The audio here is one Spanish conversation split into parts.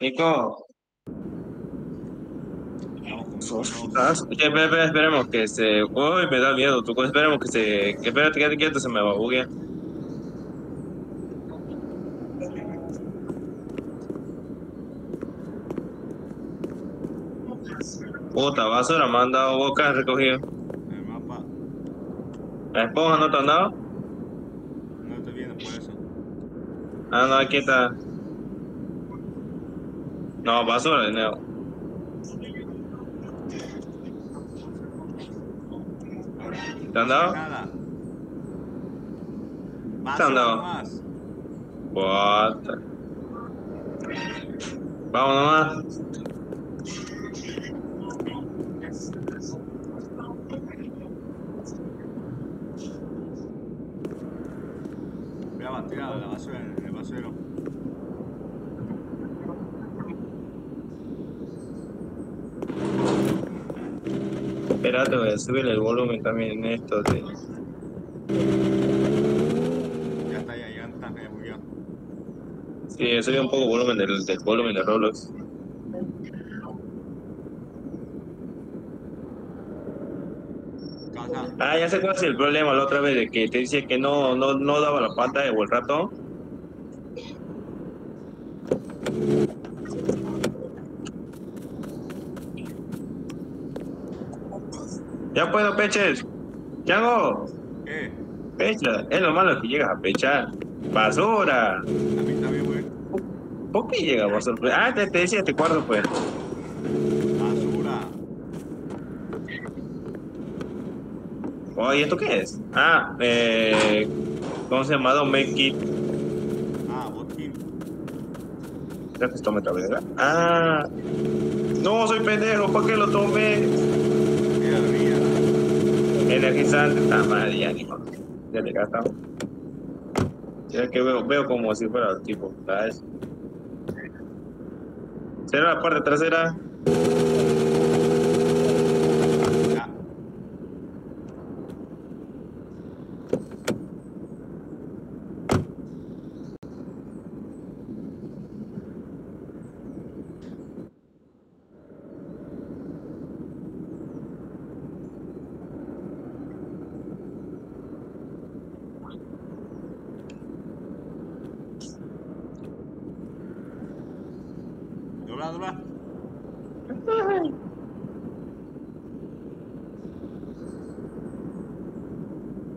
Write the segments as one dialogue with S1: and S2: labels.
S1: Nico. Oye, espera, espera, esperemos que se. Uy, me da miedo, tú. Esperemos que se. Que espérate, quédate quieto, se me va a buguear. Puta, basura, me han dado boca recogido.
S2: El mapa
S1: ¿La esponja no te han dado?
S2: no estoy viendo por eso.
S1: Ah, no, aquí está. No, basura de nuevo. ¿Te han dado?
S2: Nada.
S1: ¿Te han dado?
S2: más.
S1: What? Vamos nomás. Espérate, voy a subir el volumen también en esto. De...
S2: Ya está, ya, ya está, ya murió.
S1: Sí, subí un poco el volumen del, del volumen de Roblox. Ah, ya sé cuál es el problema la otra vez de que te decía que no, no, no daba la pantalla o el ratón. Ya puedo, peches. Chango,
S2: ¿Qué?
S1: pecha. Es lo malo que llegas a pechar. Basura.
S2: A mí también, güey.
S1: ¿Por qué llega basura? Ah, te, te decía este cuarto, pues.
S2: Basura.
S1: Oye, ¿esto qué es? Ah, eh. ¿Cómo se llama? Make it.
S2: Ah, botín.
S1: Creo que esto me ¿verdad? Ah. No, soy pendejo, ¿por qué lo tomé? Energizante, está mal, ya ni. Ya le gastamos. Ya que veo, veo como si fuera tipo flash. ¿Será la parte trasera?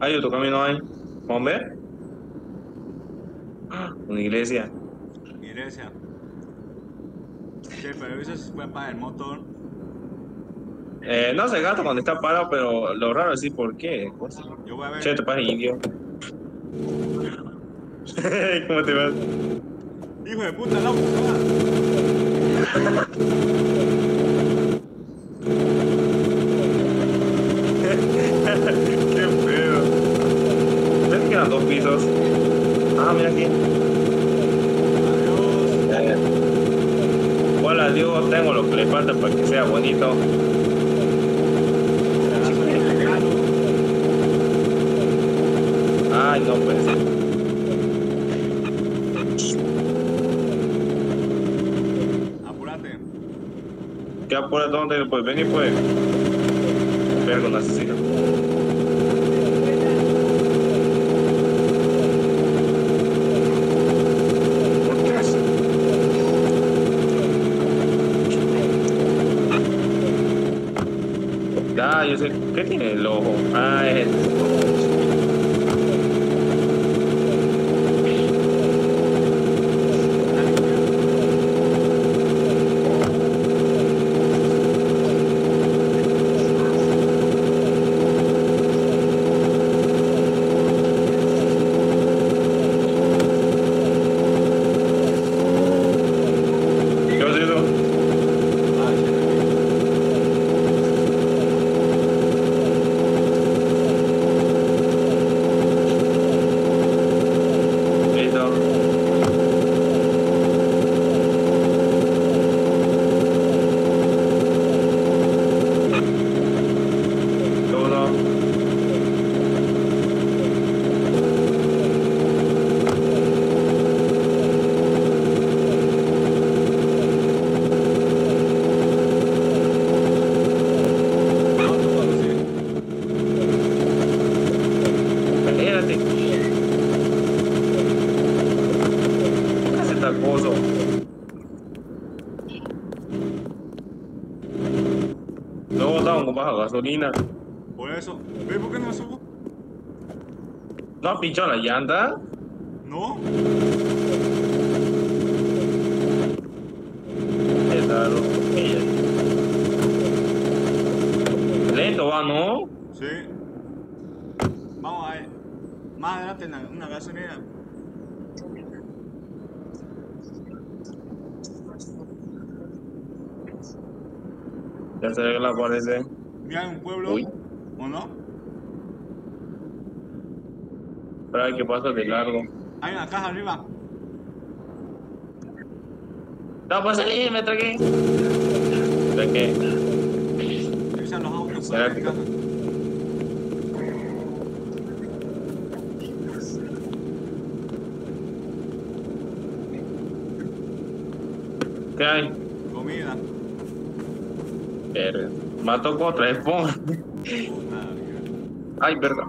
S1: Hay otro camino ahí. ¿Vamos a ver? Ah, Una iglesia.
S2: Iglesia. Che, pero eso puede apagar el motor.
S1: Eh, no se gasta cuando está parado, pero lo raro es decir por qué.
S2: Yo voy a ver.
S1: Che, te parece indio. ¿Cómo te vas?
S2: Hijo de puta, la buscaba.
S1: Qué pedo. ¿Ves que Ah, mira aquí.
S2: Adiós.
S1: Hola, Dios, tengo lo que le falta para que sea bonito. Ay, no, pues.
S2: Apúrate.
S1: ¿Qué apura dónde? Pues vení, pues. Vergo, no asesino. ¿Por qué así? Ah, ¿Qué tiene el ojo? Ah, es. ¿Qué has sido? esta cosa. No botaron con baja gasolina.
S2: Por eso. ¿Ves por qué no me subo?
S1: ¿No has pinchado la llanta?
S2: No.
S1: Qué raro. Lento va, ¿no?
S2: Sí. Vamos a ver. Más adelante en la- una gasolinera.
S1: Ya se ve que la aparece.
S2: Mira, hay un pueblo.
S1: Uy.
S2: ¿O no?
S1: Espera, que pasa de largo.
S2: Hay una caja arriba.
S1: No, pues salir, me tragué. ¿De qué?
S2: Revisan los autos.
S1: ¿Será
S2: fuera de casa.
S1: ¿Qué hay?
S2: Comida.
S1: Verga. Esponja.
S2: Puta vida.
S1: Ay, verga.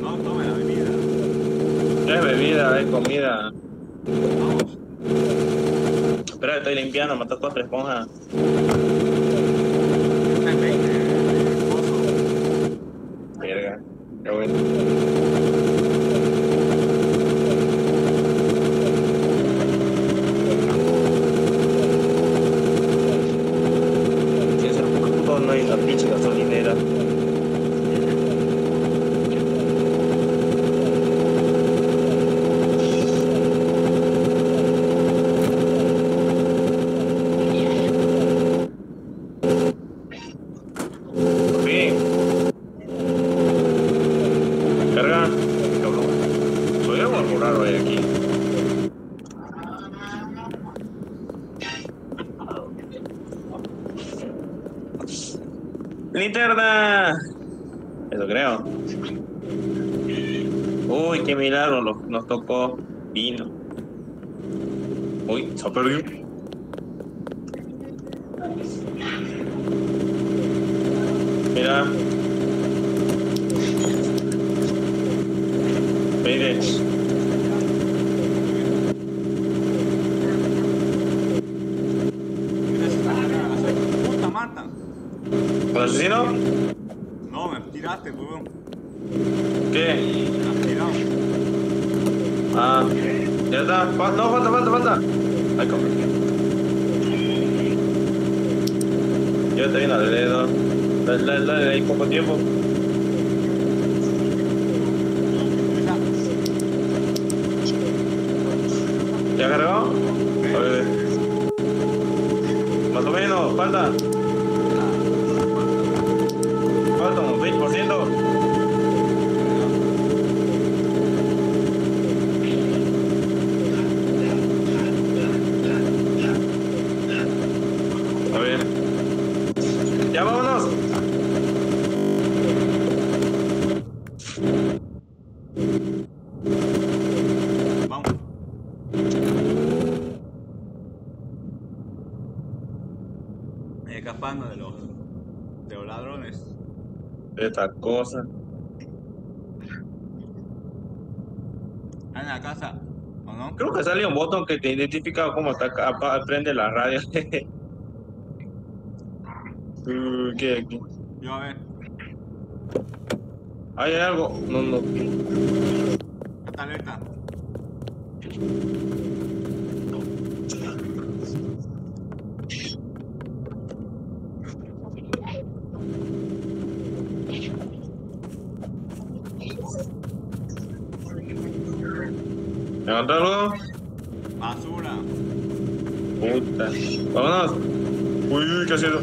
S2: No tome la bebida.
S1: Es bebida, es comida.
S2: Vamos.
S1: Espera, estoy limpiando, mató con otra esponja.
S2: Está en 20. eh, pozo.
S1: Verga. Qué bueno. Si es el puto, no hay una pinche gasolinera. Por fin. Carga. Cabrón. Soy algo raro hay aquí. ¡Linterna! Eso creo. Uy, qué milagro, lo- nos tocó vino. Uy, se ha perdido. Mira. Mire.
S2: Mira esa gasolina, gasolina. Puta Marta.
S1: ¿Asesino?
S2: No, me tiraste, weón.
S1: ¿Qué?
S2: Me has tirado.
S1: Ah, ya está. Fa- No, falta, falta, falta. Ay, come. Yo te viene al dedo. Dale, dale, hay poco tiempo.
S2: Esa.
S1: ¿Ya cargó? A ver. Más o menos, falta. Falta un 20%. A ver. Ya vámonos.
S2: Vamos. Escapando de los, de los ladrones.
S1: Esta cosa.
S2: Ah, en la casa, ¿o no?
S1: Creo que salió un botón que te identifica cómo está acá, prende la radio. Uh, ¿Qué aquí?
S2: Yo a ver.
S1: ¿Hay algo? No, no.
S2: Está alerta.
S1: ¿Levanta algo?
S2: Basura.
S1: Puta. Vámonos. Uy, uy, ¿qué ha sido?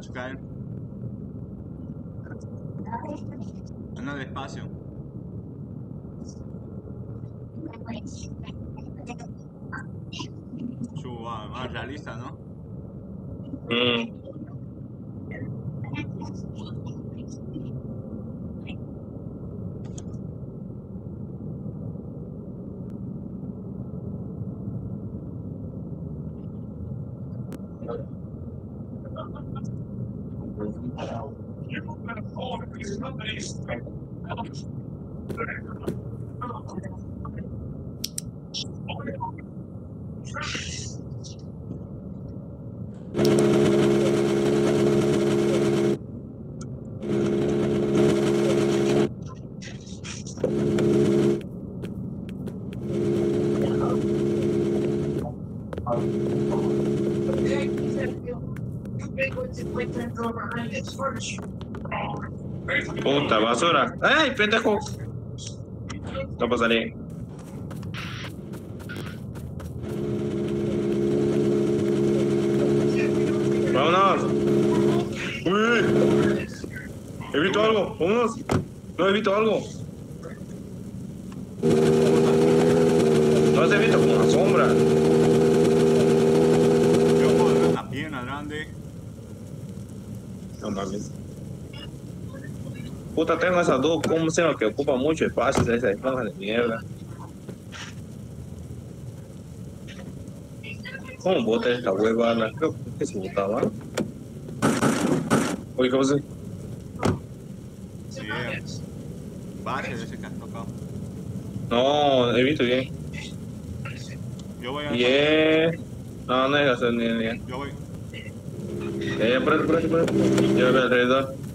S2: Que caer. Anda despacio. Ah, más realista, ¿no?
S1: Mm. Puta basura. ¡Ay, pendejo! No salir. ¡Vámonos! ¡Uy! He visto algo. ¡Vámonos! No he visto algo. No has visto como una sombra.
S2: Yo puedo ver una pierna grande.
S1: No mames. Puta, tengo esas dos, ¿cómo se llama? Que ocupan mucho espacio, esas esponjas de mierda. ¿Cómo bota esta hueva? Creo que se botaba. Oye, ¿cómo se?
S2: Sí, de ese que has tocado.
S1: No, he visto bien.
S2: Yo voy a.
S1: Bien. No, no es hacer ni ni.
S2: Yo voy.
S1: Eh, por ahí. Yo veo alrededor.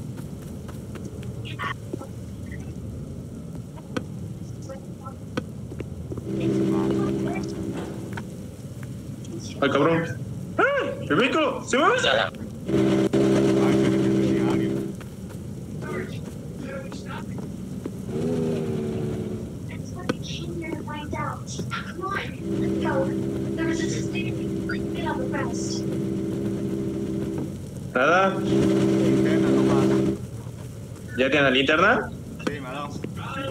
S1: Ay, cabrón. ¡Ah! ¡El vehículo! ¡Se mueve! Nada. ¿Ya tiene la linterna?
S2: Sí, me ha dado.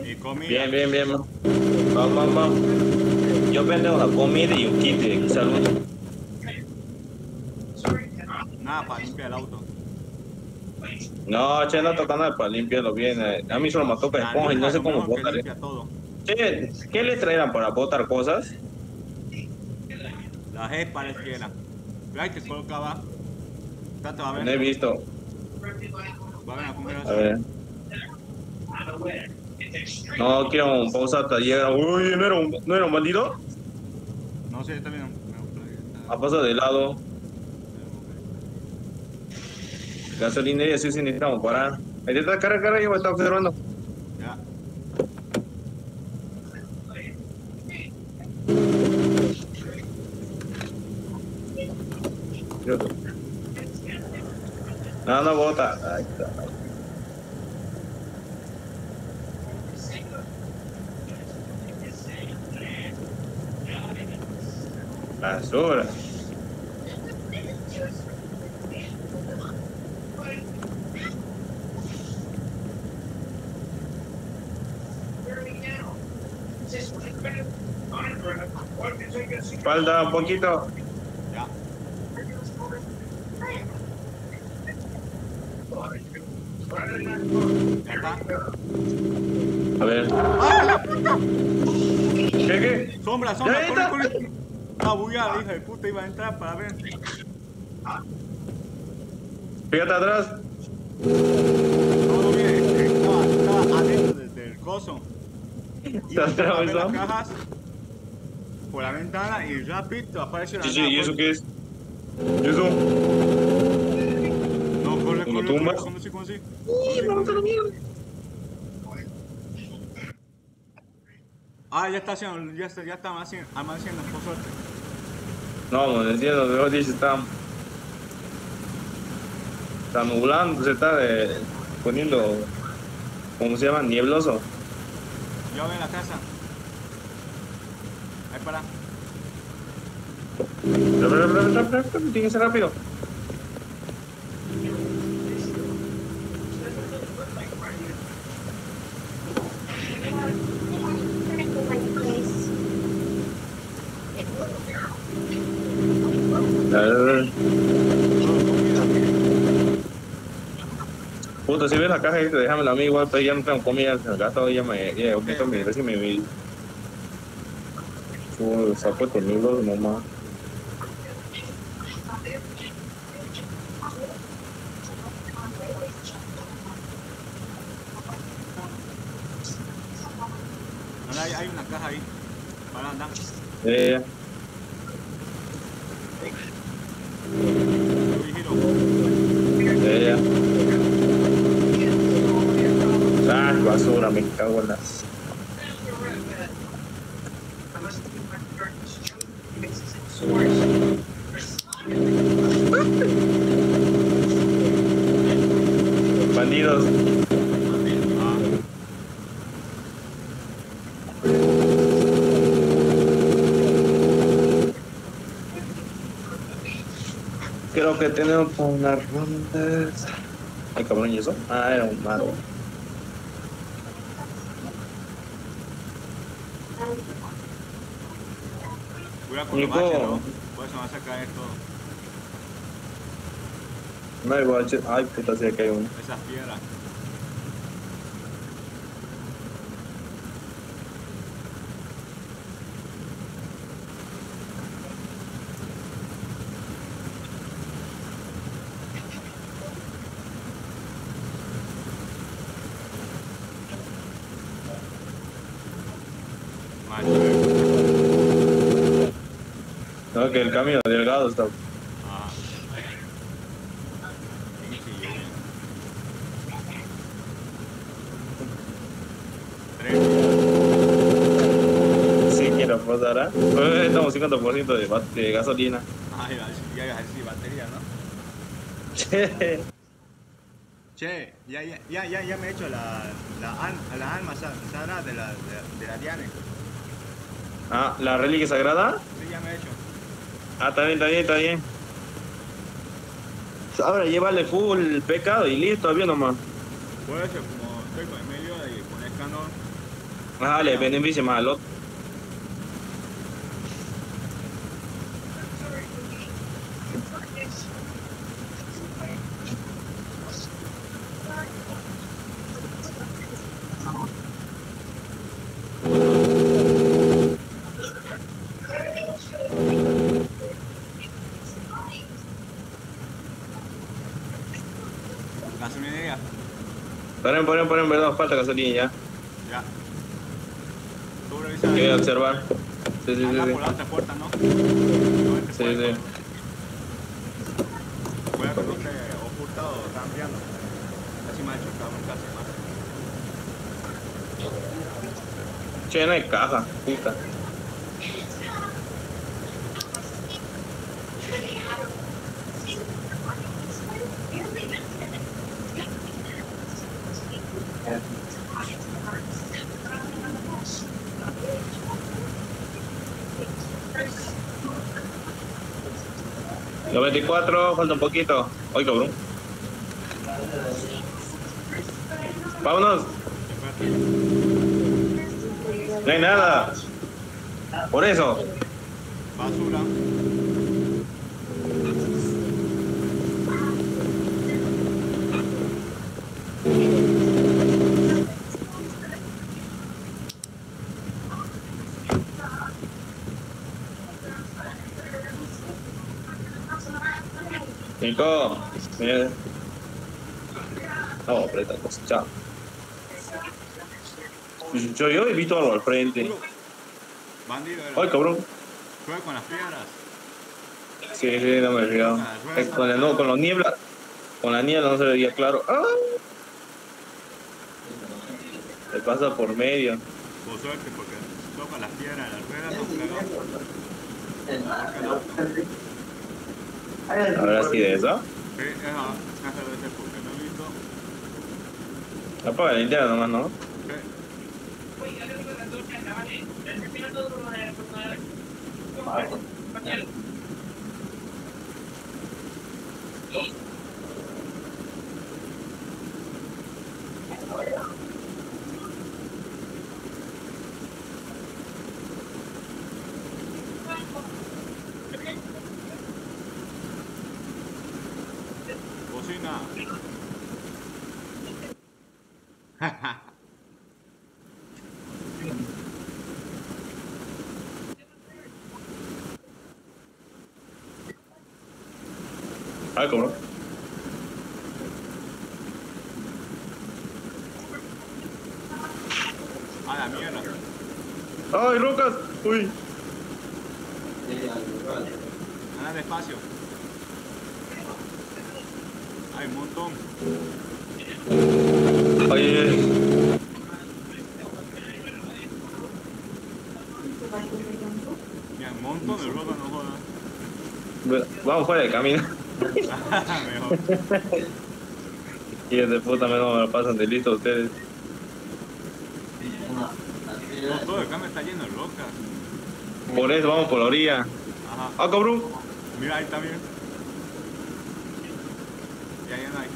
S2: Y comida.
S1: Bien, bien, bien. Vamos, vamos, vamos. Yo vendo una comida y un kit de salud.
S2: Nada para limpiar el auto.
S1: No, che, no toca nada para limpiarlo bien. eh. A mí solo me toca
S2: La
S1: esponja y no sé cómo botar.
S2: todo.
S1: Che, ¿qué le traerán para botar cosas?
S2: La G que era. Pero ahí te colocaba. Tanto va a ver.
S1: No he visto.
S2: Va a ver la.
S1: A ver. No, quiero un pausa hasta llegar. Uy, ¿no era un, ¿no era un bandido?
S2: No bien. Me
S1: Ha pasado de lado. Gasolinería, sí, sí, necesitamos parar. Ahí está, cara, cara, yo me está observando.
S2: Ya.
S1: No, no bota. Ahí está. Basura. Falta un poquito.
S2: Ya.
S1: A ver.
S2: ¡Ah, la puta!
S1: ¿Qué, qué?
S2: Sombra, sombra, corre, corre. Está bugueada, hija de puta, iba a entrar para ver.
S1: Fíjate atrás.
S2: Todo bien, estaba, estaba adentro del, del coso. Y
S1: ¿Te has
S2: empezó a ver las cajas por la ventana y rápido apareció la
S1: Sí, sí, ¿y eso qué es? ¿Y eso?
S2: No, corre,
S1: ¿Como
S2: corre,
S1: tumbas?
S2: corre.
S1: ¡Uy,
S2: Conduce,
S1: me gusta la mierda!
S2: Ah, ya está haciendo, ya está, ya está amaneciendo, amaneciendo, por suerte.
S1: No, amaneciendo, mejor dicho, está. Está nublando, se está eh, poniendo. ¿Cómo se llama? Niebloso.
S2: Ya voy a la casa. Ahí para.
S1: Tiene que ser rápido. Dale, dale, dale. Puta, si ves la caja, esta, déjamela a mí igual, pero ya no tengo comida, el gato ya me, ya, ok, me, recién me vi. Uy, se ha puesto nulos, mamá.
S2: Ahora hay, hay una caja ahí. Para andar.
S1: Eh,
S2: Yo vigilo.
S1: eh, Ah, basura, me cago en las. Bandidos.
S2: Ah,
S1: Creo que tenemos unas rondas. Ay, cabrón, ¿y eso? Ah, era un mago.
S2: cuidado con
S1: Nico.
S2: baches, ¿no? Por eso vas a caer todo.
S1: No hay baches. Ay, puta, sí que hay uno.
S2: Esas piedras. Macho, eh.
S1: No, que el camino delgado está.
S2: Ah. Sí, sí, yo bien. Tres.
S1: Sí, quiero pasar, ¿ah? Pues Estamos 50% de, de gasolina.
S2: Ay, ya iba a decir batería, ¿no? Che, ya, ya, ya, ya, ya me he hecho la, la, la alma sa- sagrada de la, de, de la Diane.
S1: ah, la reliquia sagrada.
S2: Sí, ya me he hecho.
S1: Ah, está bien, está bien, está bien. Ahora llévale full pecado y listo, bien nomás.
S2: Por eso, como estoy con Emilio y con el canon,
S1: Ah, le beneficia más al otro.
S2: gasolinería.
S1: Ponen, ponen, ponen, verdad, falta gasolina ya.
S2: Ya. Tú
S1: voy a observar. Sí, sí, sí.
S2: Anda
S1: sí.
S2: por la otra puerta, ¿no? No entres
S1: Sí, sí.
S2: que no esté ocultado, está ampliando. Casi me ha hecho casi más.
S1: Che, no hay caja, puta. Los 24, falta un poquito. Ay, cabrón. Vámonos. No hay nada. Por eso.
S2: Basura.
S1: Nico. Mira. No, aprieta cosa. Chao. Yo, yo he visto algo al frente.
S2: Bandido.
S1: Ay, cabrón.
S2: Juega con las piedras.
S1: Sí, sí, no me he fijado. Eh, Con, la, no, con la niebla. Con la niebla no se veía claro. ¡Ah! Se pasa por medio.
S2: Por suerte, porque toca las piedras en las ruedas, no.
S1: Ahora sí de eso.
S2: Sí, porque no.
S1: Apaga la linterna nomás, ¿no?
S2: Sí.
S1: Ay, cabrón.
S2: A la mierda.
S1: ¡Ay, rocas! ¡Uy!
S2: Anda despacio. Hay un montón.
S1: Ay.
S2: Mira, un montón de ropa, no jodas.
S1: Vamos fuera del camino. Y de puta menos me lo pasan de listo ustedes.
S2: No, todo el cambio está lleno de rocas.
S1: Por eso vamos por la orilla.
S2: Ajá.
S1: ¡Ah, cabrón!
S2: Mira, ahí también. Y ahí anda ahí.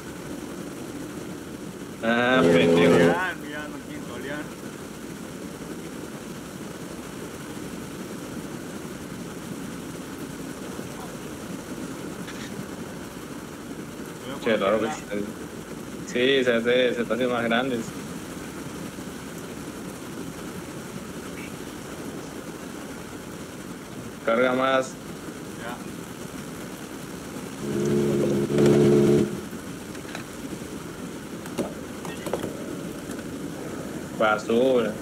S1: Ah, pendejo.
S2: Tolear, mira, no quieren tolear.
S1: Che, raro que se... Sí, se, hace, se está haciendo más grandes. Carga más.
S2: Ya.
S1: Basura.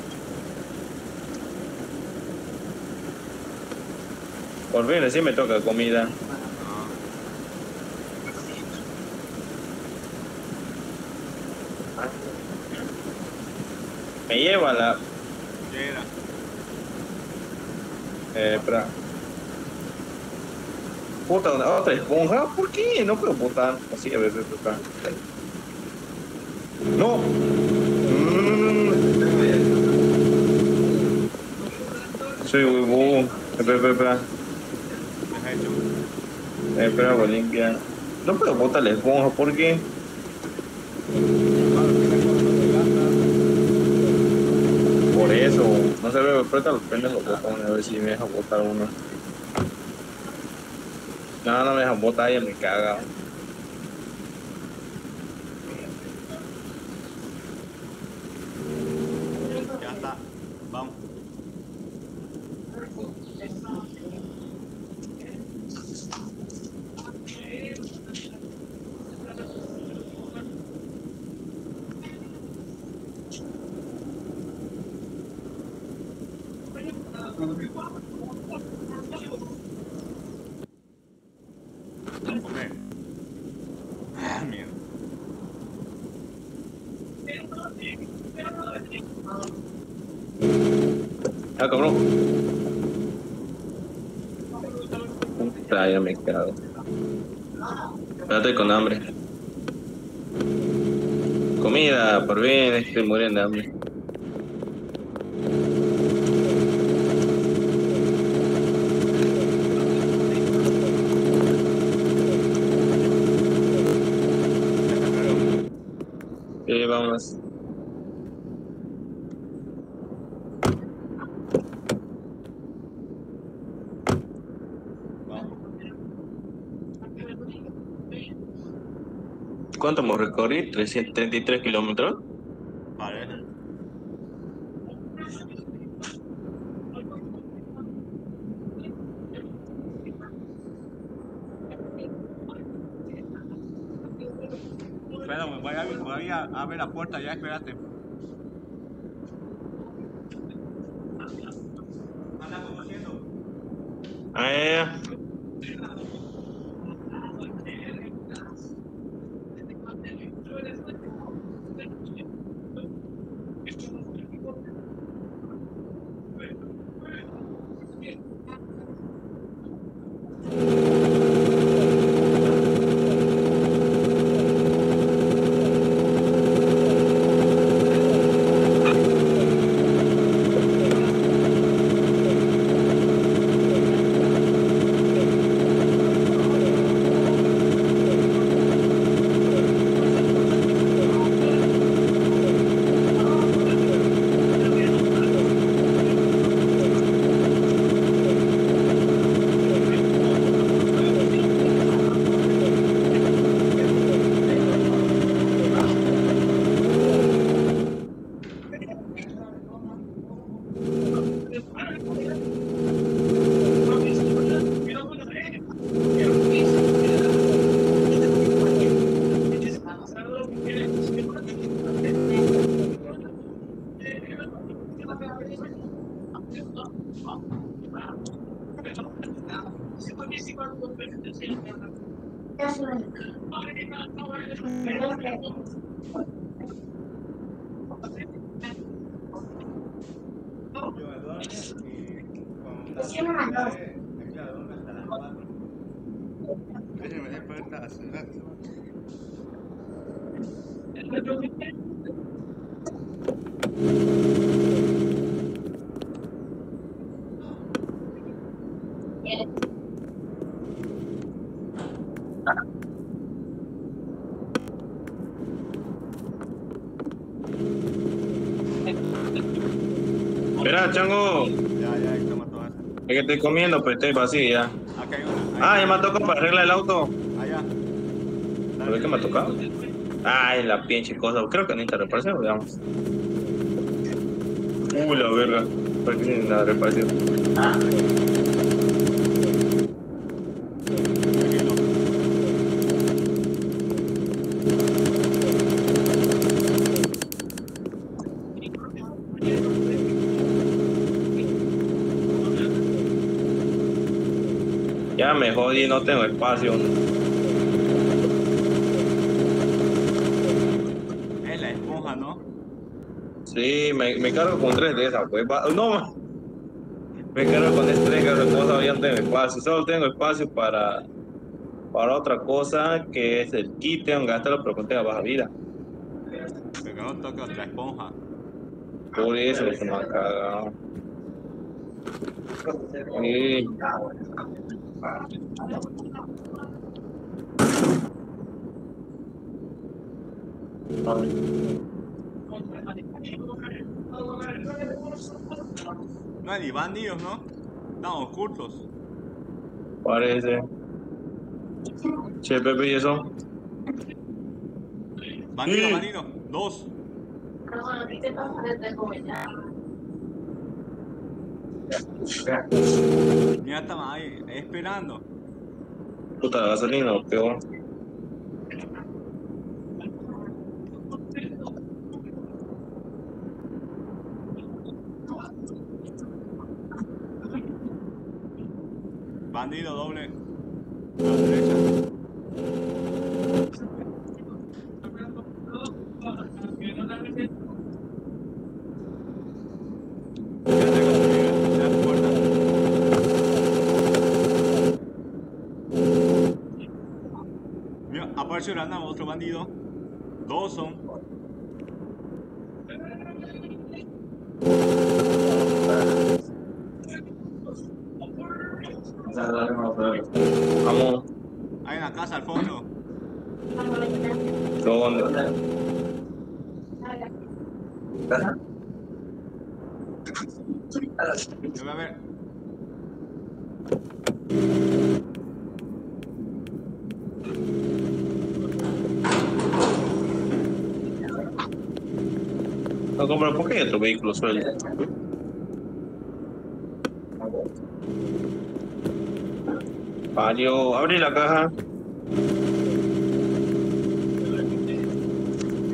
S1: Por fin, sí me toca comida. Me lleva la... Eh, espera. Puta, otra esponja. ¿Por qué? No puedo botar. Así a veces toca. No. Mm. Soy huevón. Espera, espera, espera. Espera, voy a limpiar. No puedo botar la esponja. ¿Por qué? Por eso. No. Aprieta los pendejos botones. A ver si me deja botar uno. No, no me dejan botar. Ya me caga.
S2: Ah,
S1: cabrón. Puta, ya me. Espérate con hambre. Comida, por bien, estoy muriendo de hambre. Sí, vamos.
S2: Vamos.
S1: ¿Cuánto hemos recorrido? 333 kilómetros.
S2: Parece. Espera, voy a, voy a abrir la puerta ya, espérate.
S1: Ah, ya, ya.
S2: Yo me duermo y cuando
S3: Sí, me mandó.
S2: me quedo dormido hasta las cuatro. Déjenme despertar a cenar.
S1: Espera, chango.
S2: Ya, ya, estamos todas.
S1: Es que estoy comiendo, pero estoy vacío ya.
S2: Acá hay una.
S1: Ah, ya me tocó para arreglar el auto.
S2: Allá.
S1: ¿Pero qué me ha tocado? Ay, la pinche cosa. Creo que necesita reparación, veamos. Uh, la verga. ¿Para qué tiene la reparación? Ya me jodí, no tengo espacio.
S2: Es la esponja, ¿no?
S1: Sí, me, me cargo con tres de esas, pues. No, me cargo con tres, cabrón. No no tengo espacio. Solo tengo espacio para, para otra cosa que es el kit. Tengo que gastarlo, pero con baja vida.
S2: Pero no toque otra esponja.
S1: Por eso es que me ha cagado. Sí.
S2: No hay ni bandidos, ¿no? Están ocultos.
S1: Parece. Che, Pepe, ¿y eso?
S2: Bandido,
S1: Sí.
S2: bandido. Dos. Ya estaban ahí, esperando.
S1: Puta, la gasolina, o peor.
S2: Bandido doble. A la derecha. Ya tengo que la puerta. Mira, apareció Random, otro bandido. Dos son.
S1: Vamos.
S2: Hay una casa al fondo.
S1: No, pero ¿por qué hay otro vehículo suelto? Valió, abrí la caja.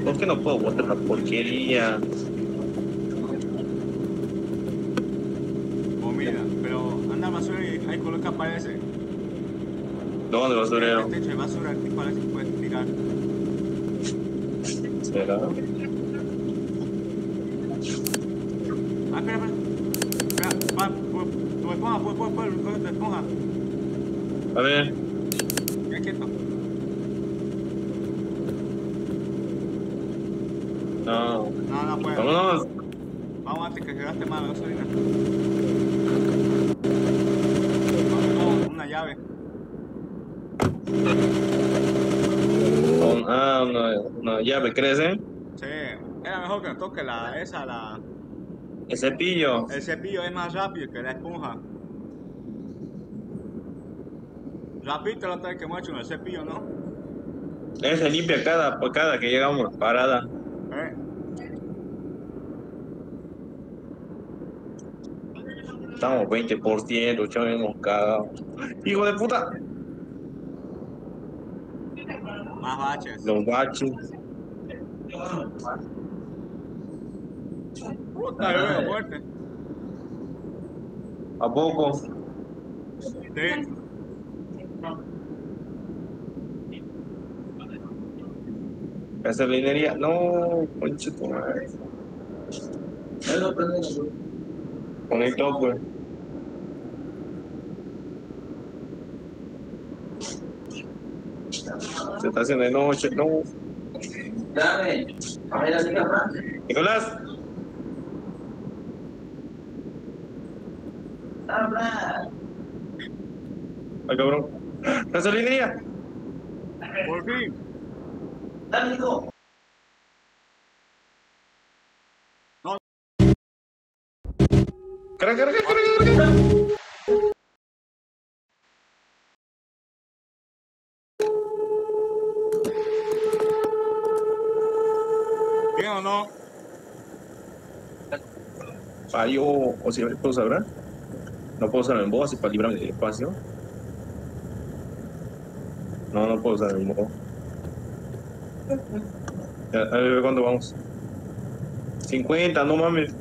S1: ¿Por qué no puedo botar la porquería?
S2: Comida. Pero anda basura y ahí coloca
S1: ¿Dónde el basurero?
S2: El techo de basura, aquí parece que puedes tirar.
S1: ¿Será?
S2: Espera, espera. Espera, va, tu esponja, por, coge tu esponja.
S1: A ver.
S2: Ya quieto.
S1: No.
S2: No, no puedo.
S1: Vámonos.
S2: Vamos antes que más la gasolina. Vamos con una llave.
S1: Ah, una, una llave crece.
S2: Sí, era mejor que nos toque la, esa, la,
S1: El cepillo.
S2: el cepillo es más rápido que la esponja. Rapidito la vez que hecho en el cepillo, ¿no?
S1: Él se limpia cada, por cada que llegamos parada.
S2: ¿Eh?
S1: Estamos 20%, ya hemos cagado. Hijo de puta.
S2: Más baches.
S1: Los baches.
S2: Puta, yo veo fuerte.
S1: ¿A poco?
S2: Sí.
S1: Gasolinería. No, concha tu madre. Conectó, pues. Se está haciendo de noche. No.
S3: Dame. A ver.
S1: Nicolás.
S3: Habla.
S1: Ay, cabrón. Gasolinería.
S2: Por fin.
S3: Dame, hijo.
S1: Carga, carga, carga, carga.
S2: ¿Bien o no?
S1: Falló. O si puedo saber. No puedo usar en voz para librarme del espacio. No, no puedo usar en voz. A ver cuándo vamos. 50, no mames.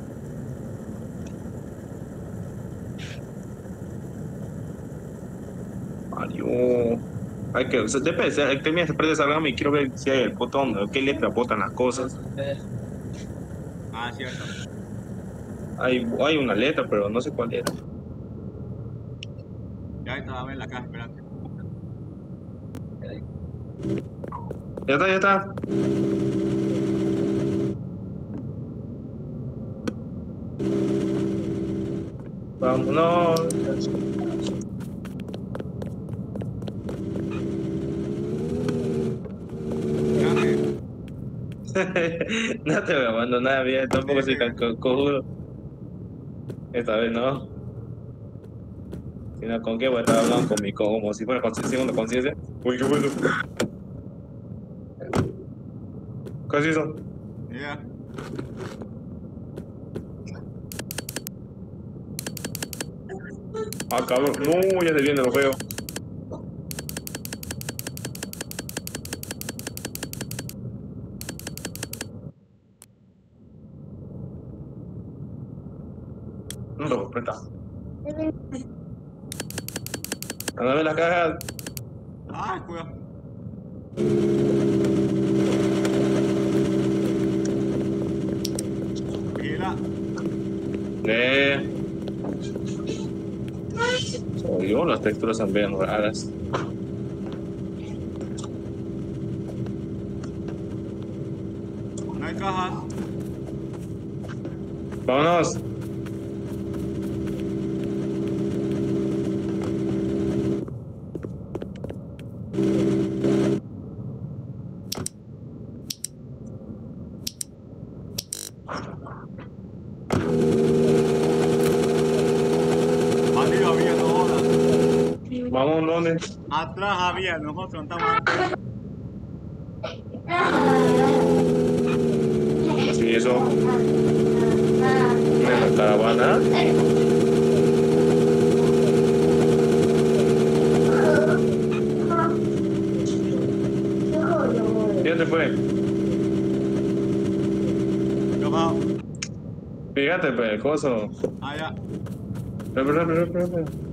S1: Mario. Hay que, o sea, depende, tema se prende esa gama y quiero ver si hay el botón, qué letra botan las cosas.
S2: Ah, cierto.
S1: Hay, hay una letra, pero no sé cuál era.
S2: Ya ahorita va a ver la caja, espérate.
S1: Ya está, ya está. Vámonos. No te voy a abandonar, bien. Tampoco soy tan co- cojudo. Esta vez no. Sino con qué voy a estar hablando con mi como si fuera con segunda conciencia. Uy, qué bueno. ¿Qué es eso?
S2: Ya.
S1: Ah, cabrón. No, ya se viene lo feo. No lo completa. A ver la caja.
S2: Ay, cuidado. Vigila.
S1: Eh. Soy yo, las texturas son bien raras.
S2: No hay cajas.
S1: Vámonos.
S2: Arriba había, no jodas.
S1: Vamos, ¿dónde?
S2: Había, nosotros antes.
S1: Así eso. En la caravana. ¿Quién te fue?
S2: Bajo.
S1: Fíjate, pues, coso.
S2: Allá.
S1: Espera, espera, espera, espera, espera.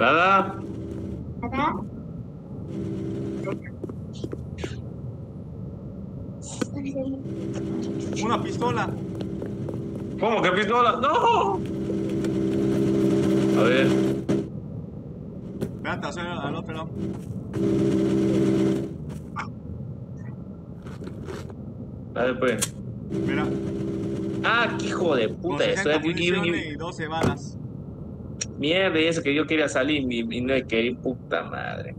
S1: Nada.
S4: ¿Verdad?
S2: Una pistola.
S1: ¿Cómo que pistola? ¡No! A ver.
S2: Espérate, hacer al otro lado.
S1: Ver, pues.
S2: Mira.
S1: Ah, qué hijo de puta. Eso
S2: 60
S1: es
S2: municiones y 12 balas.
S1: Mierda, y eso que yo quería salir y, y no quería, puta madre.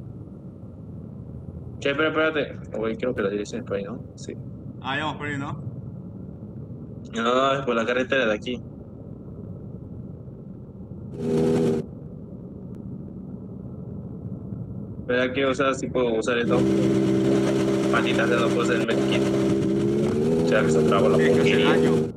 S1: Che, espera, espérate. Oye, creo que la dirección es por ahí, ¿no? Sí.
S2: Ah, ya vamos por ahí, ¿no?
S1: No, es por la carretera de aquí. Espera, quiero usar si puedo usar esto. Maldita sea, no puedo hacer el medkit. O sea, que se traba la
S2: Tienes que hacer
S1: porquería.
S2: daño.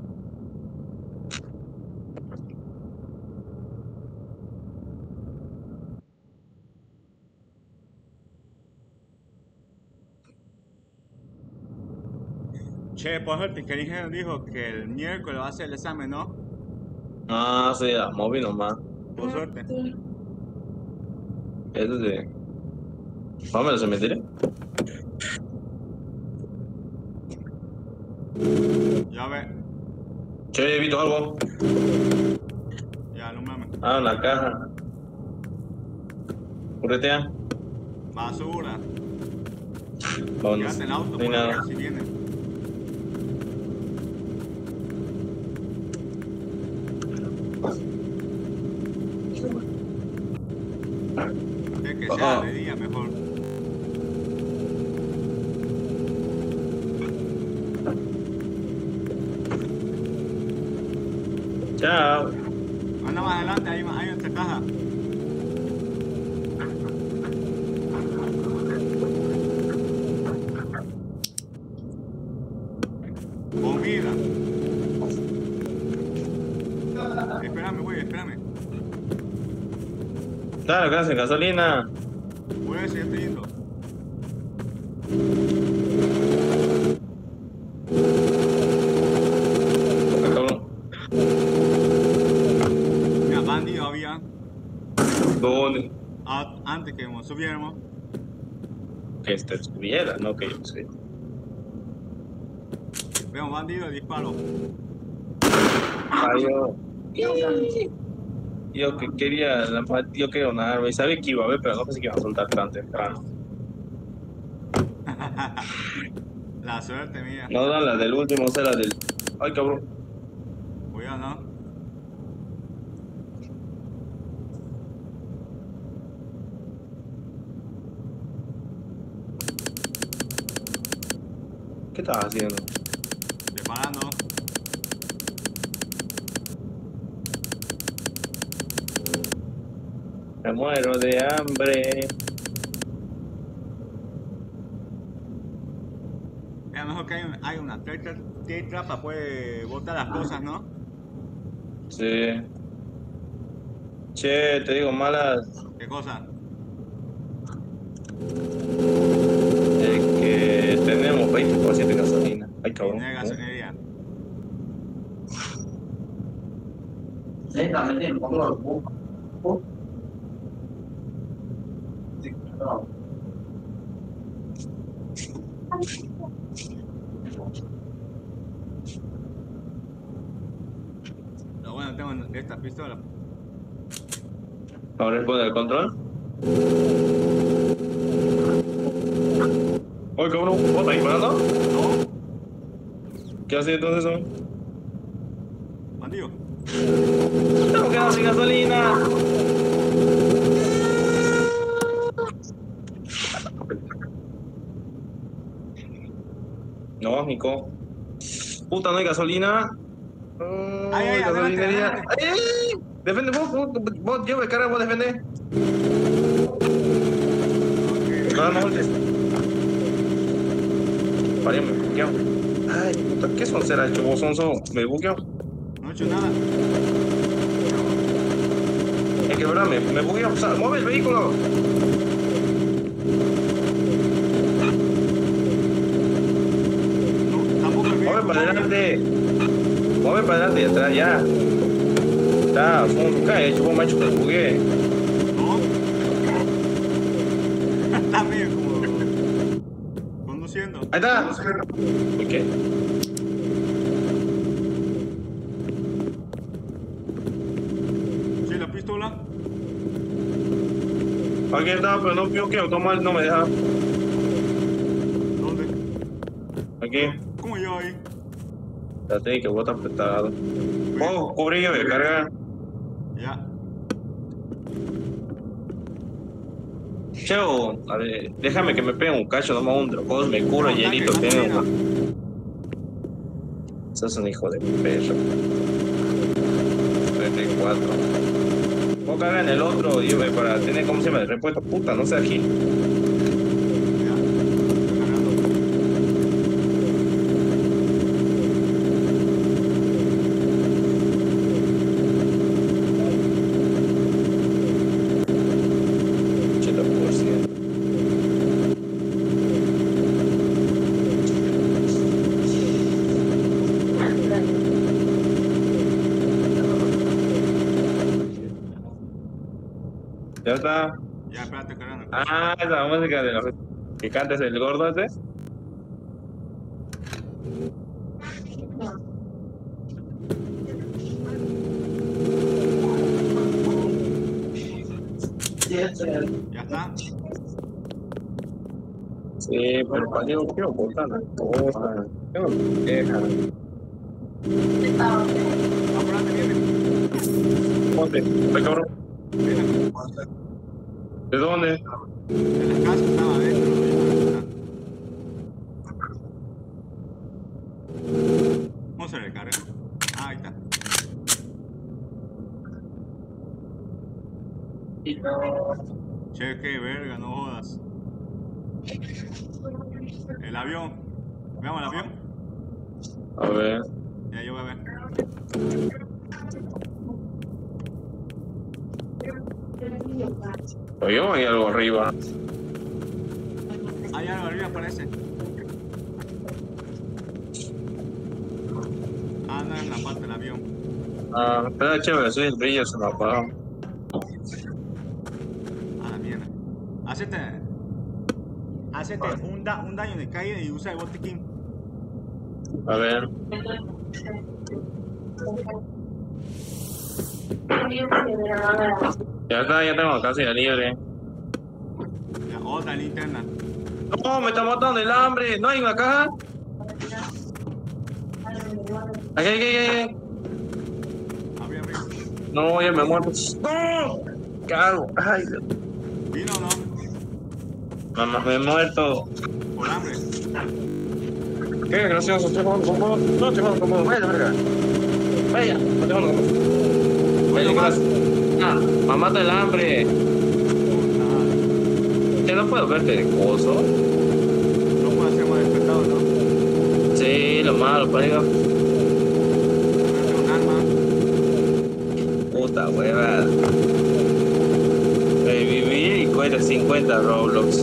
S2: Che, por suerte que el ingeniero dijo que el miércoles va a hacer el examen, ¿no?
S1: Ah, sí, a móvil nomás.
S2: Por suerte.
S4: Sí.
S1: Eso de. Vamos a la cementerio.
S2: Ya ve,
S1: Che, he visto algo.
S2: ya, no mames.
S1: Ah, una caja. Corretea.
S2: Basura.
S1: Vamos.
S2: Quédate en el auto, por
S1: nada.
S2: favor, si viene. Es que sea
S1: Ajá.
S2: de día mejor.
S1: Chao.
S2: Anda más adelante, ahí, hay otra caja. Comida. Espérame.
S1: Dale, gracias, gasolina.
S2: Voy a ver si ya estoy. Mira, bandido había
S1: ¿Dónde?
S2: a- antes que nos subiéramos.
S1: Que te estuviera, no que yo sé.
S2: Veo un bandido y disparo.
S1: Ah, yo. Que quería, yo quería una arma y sabía que iba a ver, pero no pensé que iba a soltar tan temprano.
S2: La suerte mía.
S1: No, no, la del último, o sea, la del. Ay, cabrón.
S2: Cuidado, ¿no?
S1: ¿Qué estabas haciendo?
S2: Disparando.
S1: Me muero de hambre.
S2: Es mejor que hay, un- hay una tetra, tetra para poder botar las cosas, ¿no?
S1: Sí. Che, te digo malas.
S2: ¿Qué cosa?
S1: Es que tenemos 20% de gasolina. Ay, cabrón.
S2: Tiene gasolinería.
S3: Lentamente, un poco lo busco. Sí, no.
S2: Lo bueno tengo en esta pistola.
S1: Ahora responde el control. Oye, cabrón, ¿vos estás disparando?
S2: ¿No?
S1: ¿Qué haces entonces eso?
S2: Bandido.
S1: Estamos quedando sin gasolina. No, Nico. Puta, no hay gasolina.
S2: Ay, ay,
S1: gasolinería.
S2: adelante.
S1: Ay, ay, ay. Defende vos, vos, vos, llevo de carga, vos defende. No, no. María, me buqueo. Ay, puta, ¿qué son será hecho vos, sonso? Me buqueo.
S2: No he hecho nada.
S1: Es que, verdad, me, me buqueo. O sea, mueve el vehículo.
S2: No, tampoco el
S1: Mueve
S2: vehículo.
S1: Para adelante. Mueve para adelante y atrás, ya. Cae, hecho vos, macho, te bugué.
S2: No, está medio como conduciendo.
S1: Ahí está. Ok.
S2: Sí, la pistola.
S1: Aquí está, pero no vio que automático no me deja.
S2: ¿Dónde?
S1: Aquí.
S2: ¿Cómo yo?
S1: Espérate que vos estás apretado. Oh, cubrillo de carga.
S2: Ya.
S1: Cheo, a ver, déjame que me pegue un cacho, nomás un drogos, me curo
S2: No,
S1: hielito.
S2: tanque,
S1: Tengo. Sos un hijo de perro. 34. Vos caga en el otro y ve para tener, ¿cómo se llama? El repuesto, puta, no sé aquí.
S2: Ya. Estoy cargando.
S1: por ciento. Ya está.
S2: Ya, espérate, cargando.
S1: Ah, esa música de los que cantes el gordo ese.
S2: Ya está.
S1: Sí, pero para Diego quiero botar las cosas. Tengo queja.
S2: Apúrate, viene.
S1: Ponte, cabrón. ¿De dónde?
S2: En la casa estaba adentro. ¿Cómo se recarga? Ah, ahí está. Che, qué verga, no jodas. El avión. Veamos el avión.
S1: A ver.
S2: Ya, yo voy a ver.
S1: Oye, hay algo arriba.
S2: Hay algo arriba, parece. Ah, no, es la parte del avión.
S1: Ah, está chévere, sí, el brillo se me apagó.
S2: A la mierda. Hacete. Hacete un, da- un daño de caída y usa el botiquín.
S1: A ver. Ya está, ya tengo casi la libre.
S2: Ya, otra linterna.
S1: No, me está matando el hambre. ¿No hay una caja? Aquí, aquí, aquí.
S2: Abrí, abrí.
S1: No, ya me muerto. ¡No! Cago. Ay, Dios.
S2: ¿Vino o no?
S1: mamá, me he muerto.
S2: Por hambre.
S1: Qué gracioso, estoy jugando con vos. No, estoy jugando con vos. Vaya, verga. Vaya, no estoy jugando con vos. Vaya, gracias. Ah, mamá del hambre. Te no puedo verte de coso.
S2: No puede ser más despertado, ¿no?
S1: Sí, lo malo.
S2: No tengo un arma.
S1: Puta hueva. Revivir y cuesta 50 Roblox.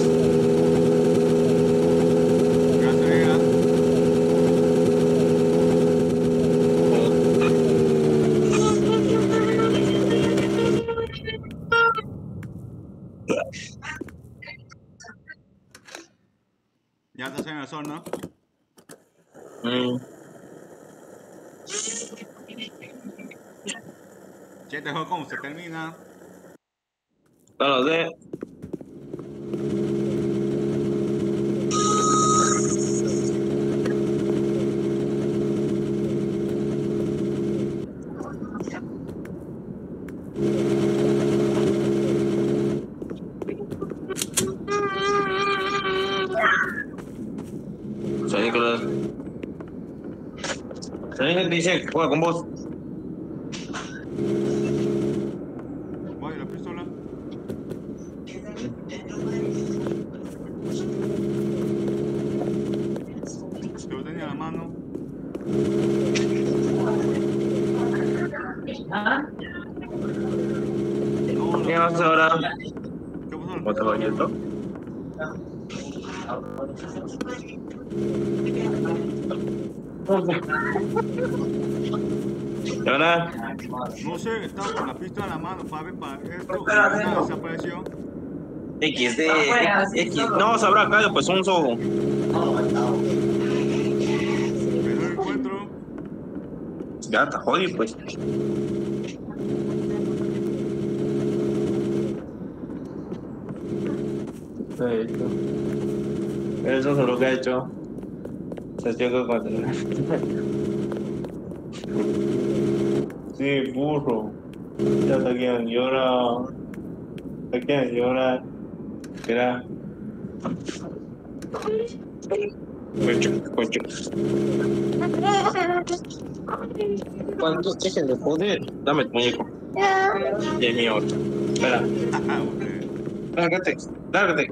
S2: Gracias, Vega. Sol, ¿no?
S1: Mm.
S2: Che, este juego cómo se termina.
S1: No lo sé. Soy Nicolás. Soy dice que juega con vos.
S2: Voy, la pistola. Te lo tenía en la mano. No, no.
S1: ¿Qué haces ahora?
S2: ¿Qué pasó?
S1: ¿Cómo te va yendo? ¿Y ahora?
S2: No sé, estaba con la pistola en la mano para ver para esto.
S3: Espera,
S2: y nada,
S3: vengo.
S2: desapareció.
S1: XD, X, no se habrá caído pues un
S2: no lo encuentro.
S1: Ya está jodido pues. Eso es lo que ha hecho. Se llegó contra. Sí, burro. Ya está aquí en llora. Está aquí en llora. Mira. ¿Cuántos dejen de poder? Dame tu muñeco. Y mío otro. Espera,
S2: Ah, ok.
S1: lárgate, lárgate.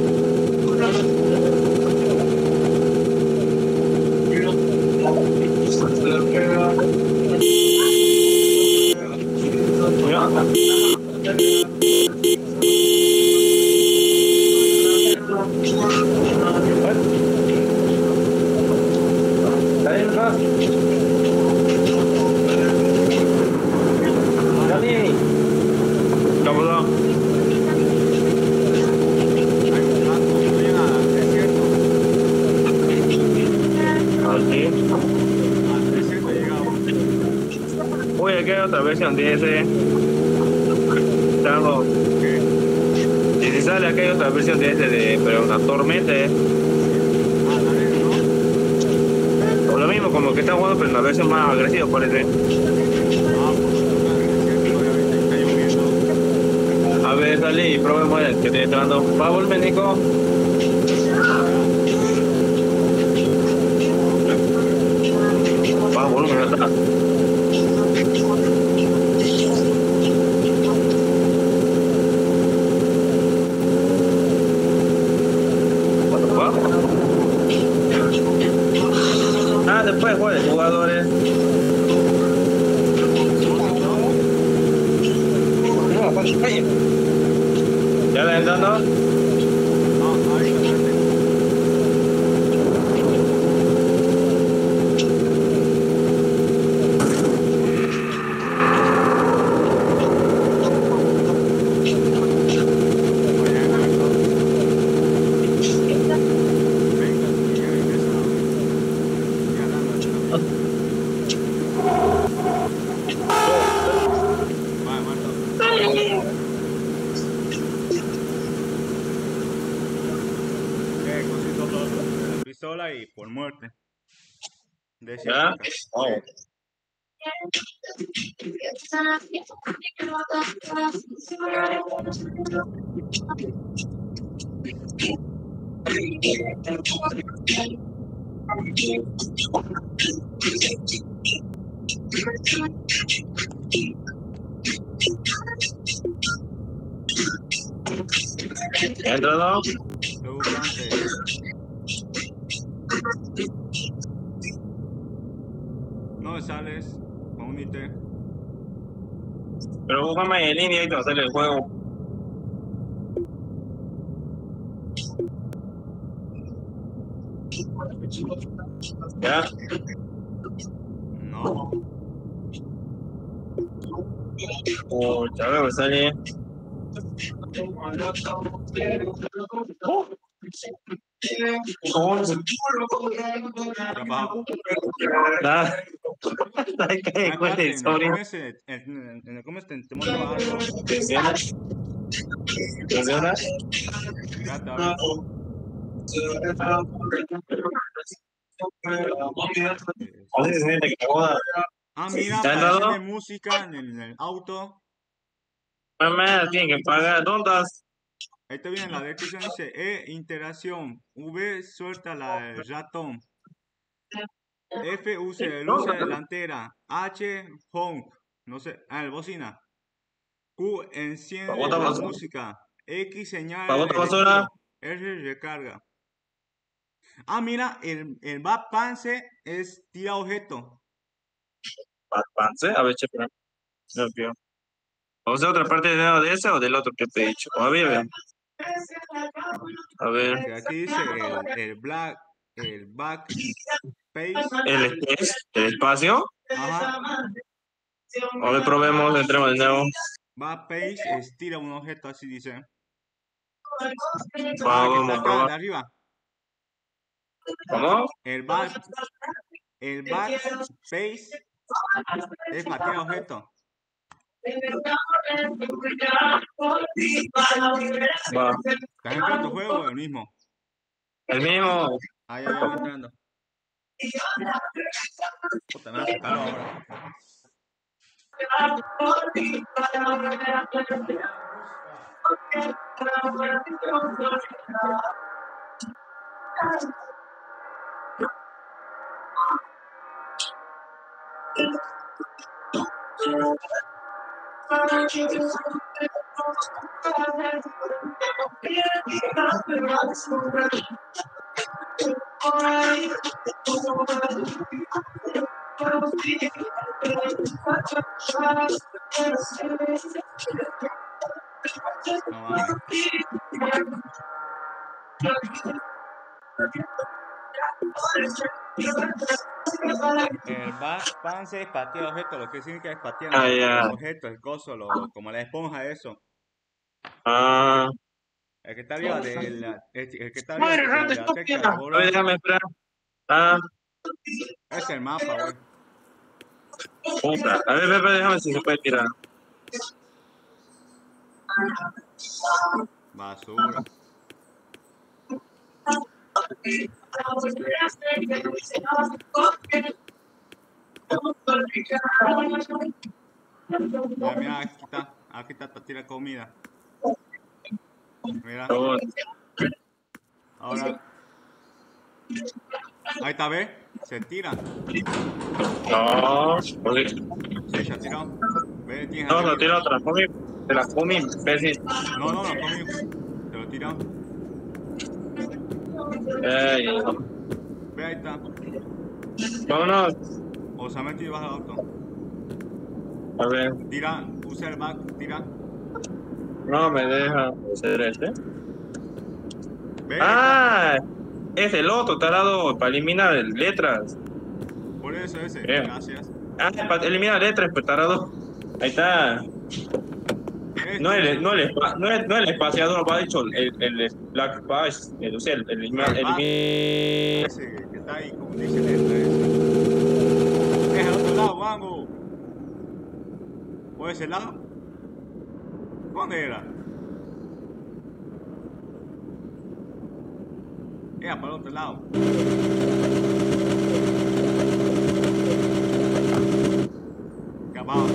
S2: Pistola y por muerte. De
S1: ¿Ya? Oh.
S2: Luego antes. No me sales. Unite.
S1: Pero búscame en línea y te va a salir el juego. ¿Ya?
S2: No.
S1: Oh, ya sale. ¿Cómo
S2: Ah, mira,
S1: ¿Te han
S2: para música en el, en el auto.
S1: Mamá, tienen que pagar. ¿Dónde estás?
S2: Ahí te viene la descripción, dice E, interacción. V, suelta la el ratón. F, use luz delantera. H, home. No sé, ah, el bocina. Q, enciende
S1: ¿Para botar
S2: la
S1: basura?
S2: música. X, señal.
S1: ¿Para botar
S2: el
S1: basura?
S2: R, recarga. Ah, mira, el, el back pance es tira objeto.
S1: Avance, a ver, espera. Vamos a otra parte de de ese o del otro que te he dicho. A ver, a ver. A ver.
S2: Que aquí dice el, el black, el back space.
S1: El, espace, el espacio.
S2: Ajá.
S1: A ver, probemos, entremos de nuevo.
S2: Back page es tira un objeto, así dice. Ah, está
S1: Vamos a probar.
S2: arriba.
S1: ¿Cómo?
S2: El back, el back space es para tirar objeto.
S1: Va.
S2: ¿Estás entrando tu juego o el mismo?
S1: El mismo.
S2: Ah, ya, ya va entrando. Puta, me hace calor ahora. No mames. El back pance es patear objetos, lo que significa es patear
S1: Ah,
S2: los objetos, el coso, lo- como la esponja, eso.
S1: Ah.
S2: El que está arriba de la, el, el que está arriba de la, de la tecla de
S1: A ver,
S2: borrar,
S1: déjame esperar. Ah,
S2: es el mapa, güey.
S1: puta. A ver, a ver, déjame si se puede tirar.
S2: Basura. Mira, mira, aquí está, aquí está para tirar comida. Mira, ahora. Ahí está, ¿ves? Se tira.
S1: No.
S2: Sí, se ha tirado.
S1: No, no tira otra. Comí, te la comí, imbécil.
S2: No, no, no, conmigo. Te lo tirado.
S1: Ey.
S2: Ve, ahí está.
S1: Vámonos.
S2: O se ha metido y baja el auto.
S1: A ver,
S2: Tira, usa el back, tira.
S1: no me deja hacer este.
S2: Ve,
S1: Ah, es el otro, tarado, para eliminar letras.
S2: por eso ese. Gracias.
S1: Ah, para eliminar letras, pues tarado. Ahí está. No el, no el, no el, no el espaciador, va dicho, el, el Black Bash, el, o sea, el, el,
S2: El back.
S1: elimina-
S2: Ese que está ahí, como dice letra esa. Es al otro lado, mango. ¿Por ese lado? ¿Dónde era? Era para el otro lado. Acabado.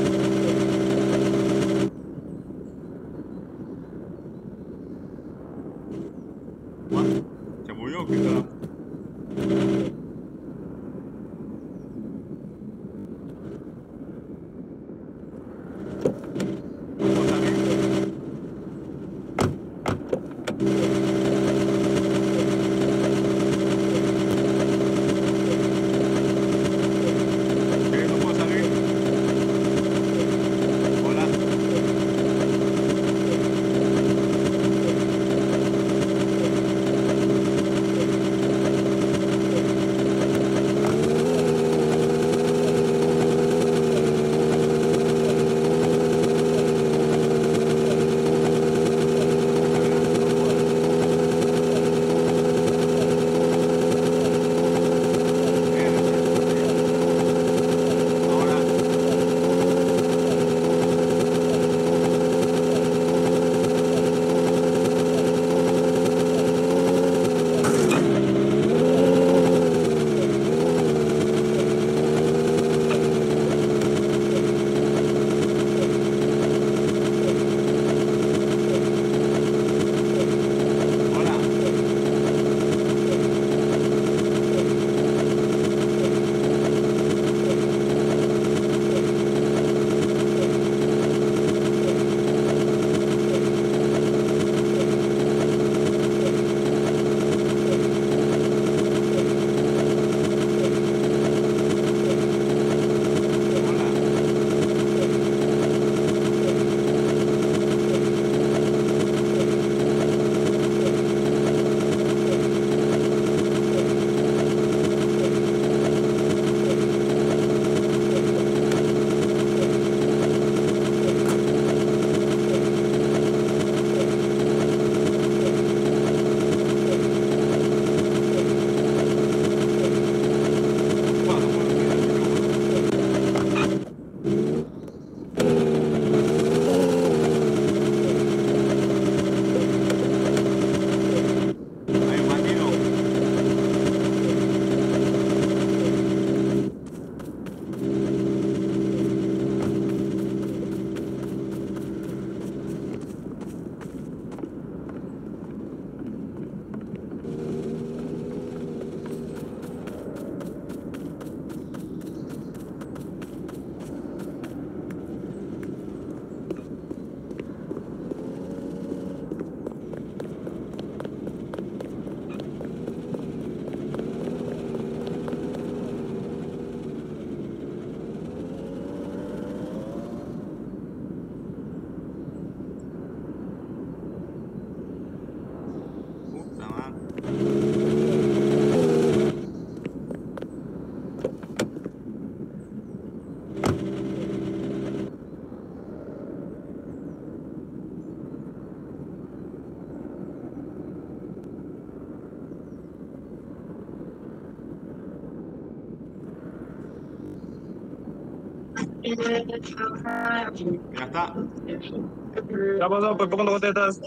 S2: Ya está.
S1: ¿Qué ha pasado? ¿Por qué no contestas?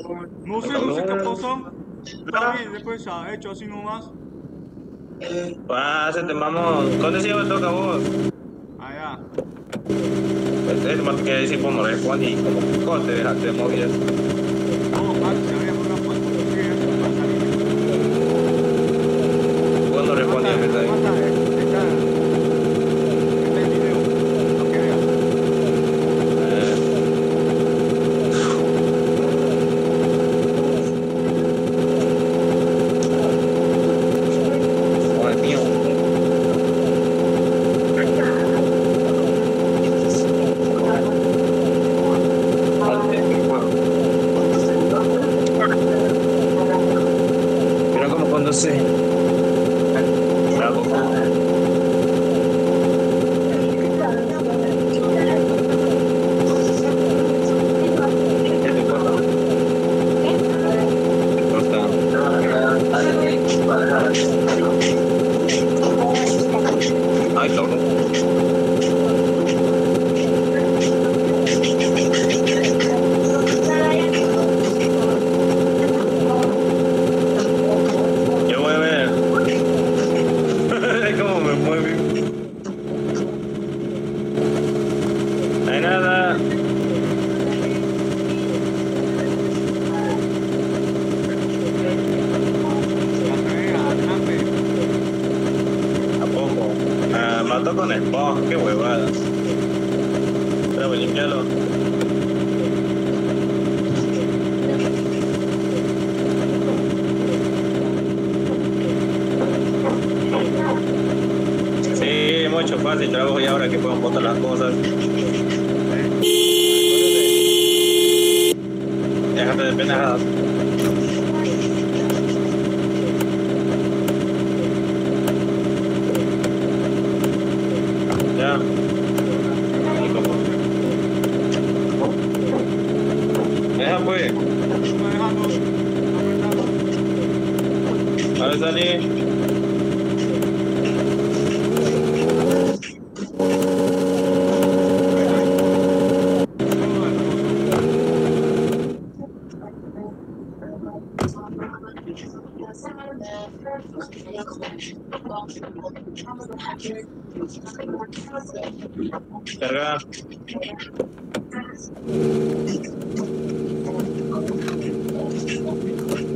S2: No sé, no sé qué pasó. Está bien, después ha hecho así nomás.
S1: Pásate, mamón. ¿Cuándo se lleva el toca vos?
S2: Allá.
S1: Pues es más que decir por no responder y como corte, dejaste de mover.
S2: A
S1: ver, salí.
S2: Todo el coso.
S1: Carga.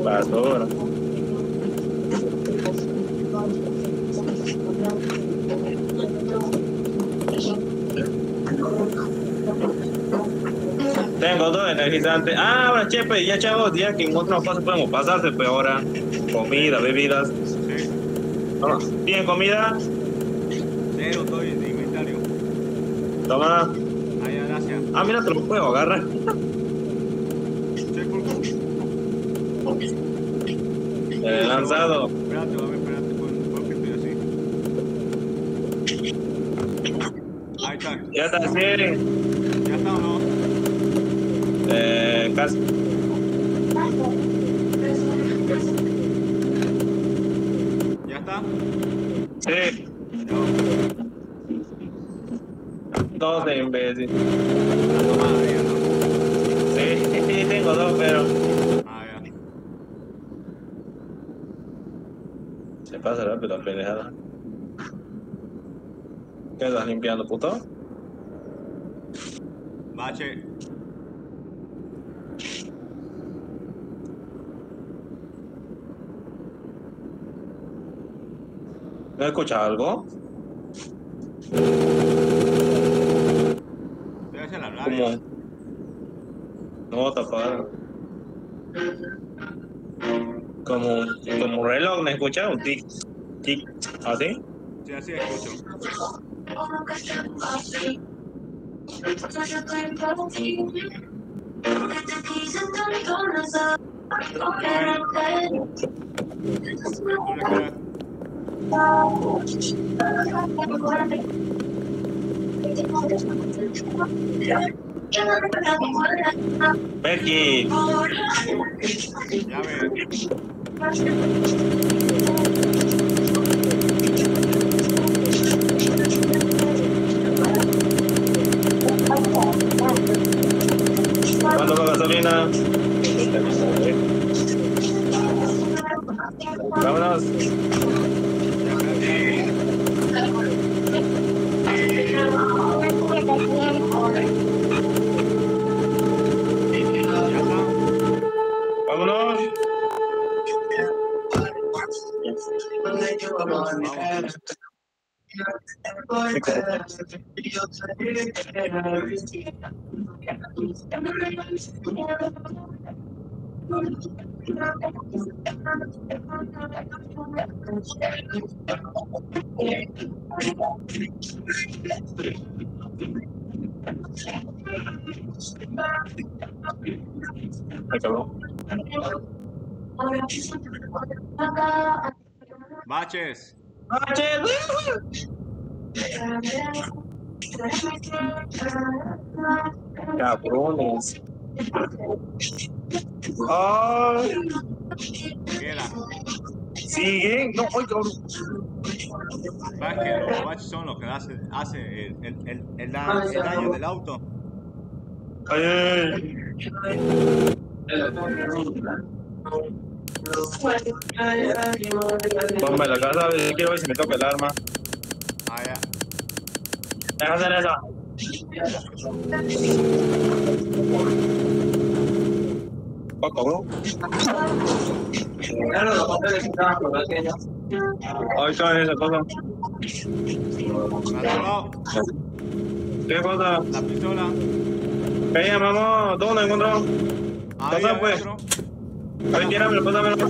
S1: Basura. Tengo dos energizantes. Chepe, ya chavos, ya que en otros pasos podemos pasarse, pero ahora comida, bebidas.
S2: Sí.
S1: Ah, ¿Tienen comida?
S2: Cero estoy en inventario.
S1: Toma.
S2: Allá, gracias.
S1: Ah, mira, te lo puedo agarrar. Eh, lanzado.
S2: Espérate, a ver, espérate, ¿por, por qué estoy así? Ahí está.
S1: Ya está, sí.
S2: ¿Ya está o no?
S1: Eh, casi.
S2: ¿Ya está?
S1: Sí.
S2: Ya vamos. No.
S1: Sí, sí, tengo dos, pero.
S2: Ah.
S1: Se pasa rápido la pendejada. ¿Qué estás limpiando, puto?
S2: Bache.
S1: ¿No escuchas algo?
S2: Debe ser la radio.
S1: Como. No, tapado. Como, como reloj, ¿me escuchas? Un tic, tic, ¿así?
S2: Sí, así escucho.
S1: Becky.
S2: Ya va gasolina?
S1: Vámonos. Ay, cabrón. Cabrones. Ay,
S2: Queda.
S1: sigue. No, cabrón.
S2: ¿Sabes que los baches son los que hace, hace el, el, el, el da- el daño del auto?
S1: Ay, ay, ay. Ponme la casa, quiero ver si me toca el arma.
S2: Ah, ya.
S1: Deja hacer eso. Oh, cabrón.
S3: Claro, los papeles estaban por la tienda.
S1: Ay, está esa cosa.
S2: Me ha tocado
S1: ¿Qué cosa?
S2: la pistola.
S1: ¿Qué llamamos? ¿Dónde encontró?
S2: Ahí
S1: Pasa, pues.
S2: adentro.
S1: Ay, tíramelo, pásamelo.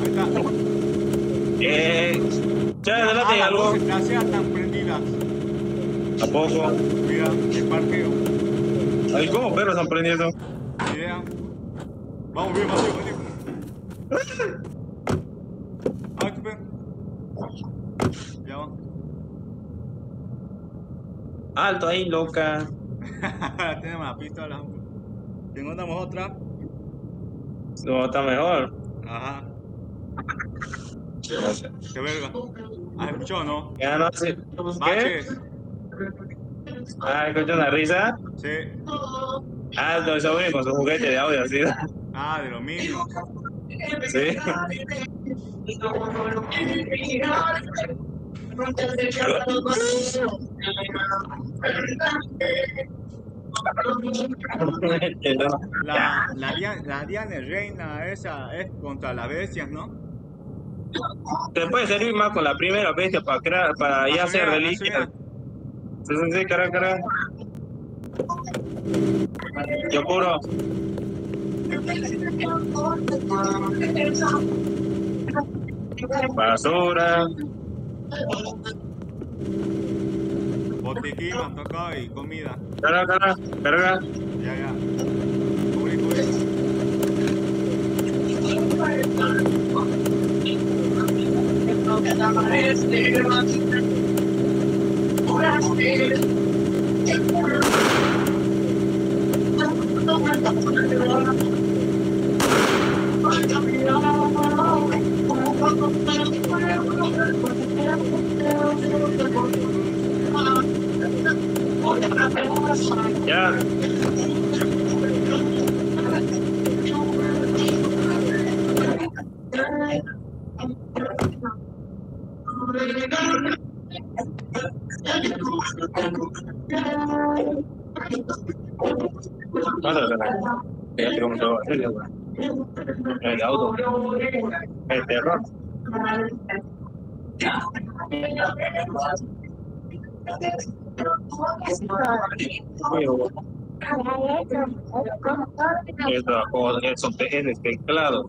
S2: Ahí está.
S1: Eh. Che,
S2: Ah,
S1: adelante,
S2: las
S1: algo.
S2: traseras están prendidas.
S1: Tampoco.
S2: Mira, el parqueo.
S1: Ay, ¿cómo perros están prendiendo?
S2: Idea. Vamos bien, Mateo, vení. Ah, qué. Ya va.
S1: Alto ahí, loca.
S2: Tenemos la pistola. ¿Te encontramos otra?
S1: No, está mejor.
S2: Ajá.
S1: Sé.
S2: Qué verga. Ah, escuchó, ¿no?
S1: Ya no sé. ¿Qué? Ah, escucha una risa.
S2: Sí.
S1: Ah, no, eso viene con su juguete de audio, así.
S2: Ah, de los mismos.
S1: Sí.
S2: La, la, dia- la Diana Reina esa es contra las bestias, ¿no?
S1: Te puede servir más con la primera bestia para crear, para ya hacer
S2: gasolina.
S1: Sí, sí, sí, cara, cara. Yo puro. Basura.
S2: Botiquín, tocado y comida.
S1: Carga, carga, carga.
S2: Ya, ya. Cubrí, cubrí.
S1: Ya. ¿Cuánto le saca? Ya tengo mucho batería, güey. El auto. El terror. Esta cosa, eso es teclado.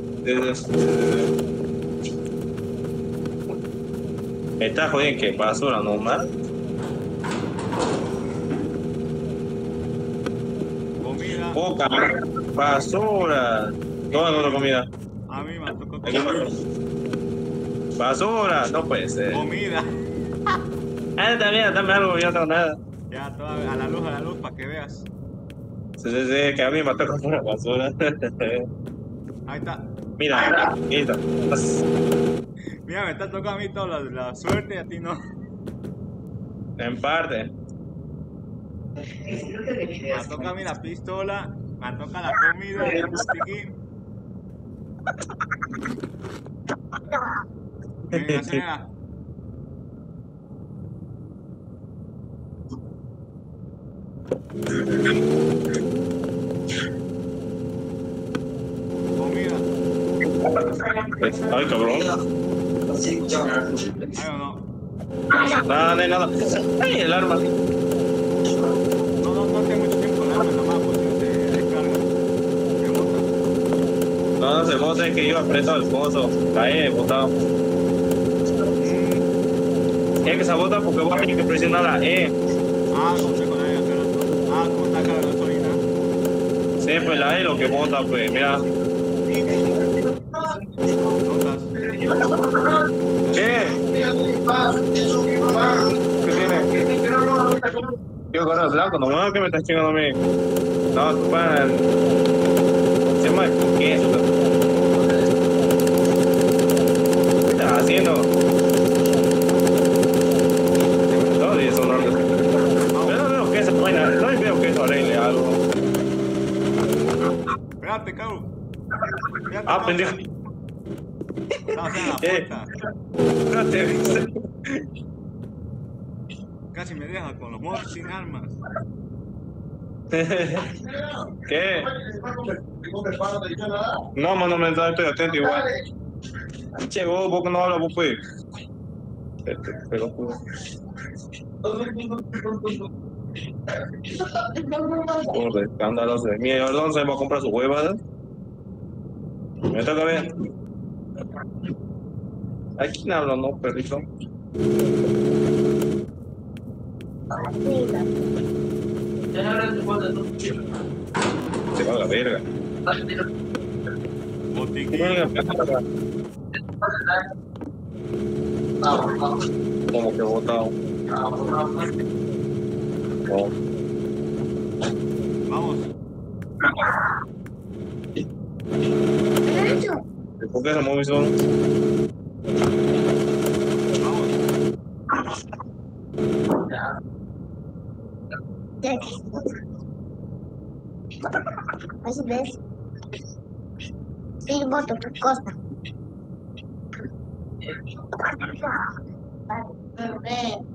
S1: Me está jodiendo que basura normal.
S2: comida.
S1: Poca basura. ¿Dónde no la comida?
S2: A mí me tocó comida.
S1: Basura, no puede ser.
S2: Comida.
S1: Ah, también, dame algo, yo no tengo nada.
S2: Ya, toda, a la luz, a la luz, para que veas.
S1: Sí, sí, sí, que a mí me toca pura basura.
S2: Ahí está.
S1: Mira, está.
S2: Mira, me está tocando a mí toda la, la suerte y a ti no.
S1: En parte.
S2: Me toca a mí la pistola, me toca la comida, el botiquín. Venga, señora. Comida.
S1: Ay, cabrón.
S2: ¿Hay o no?
S1: No hay nada. Ay, el arma.
S2: No, no, no hace mucho tiempo el arma nomás, no se descarga.
S1: No, no se bota, es que iba preso al pozo. Ahí, botado. Es que se bota porque vos tienes que presionar la E.
S2: Ah, no sé con la E cargando. Ah, como está cargando gasolina.
S1: Sí, pues la E lo que bota, pues, mira. ¿Qué? ¿Qué tiene? Yo el blanco, no que me estás chingando a mí. No, tu pan. Se llama ¿qué es esto? ¿Qué estás haciendo? No, no. Yo no no Ah, pendejo.
S2: La
S1: Eh.
S2: puerta.
S1: Espérate.
S2: Casi me deja con los mods sin armas.
S1: ¿Qué? No, mano, me estoy atento igual. Che, vos, vos que no hablas, vos pues. Este, pero, pues. Por de escándalos de mierda, ¿dónde se va a comprar su huevada? Me toca ver. ¿A quién habla, no, perrito? Se va a la verga.
S2: Botiquín.
S1: Como que votado. No.
S2: Vamos.
S1: ¿Por qué se movió solo?
S2: Vamos.
S4: Así ves. Sí, voto por costa. Vale.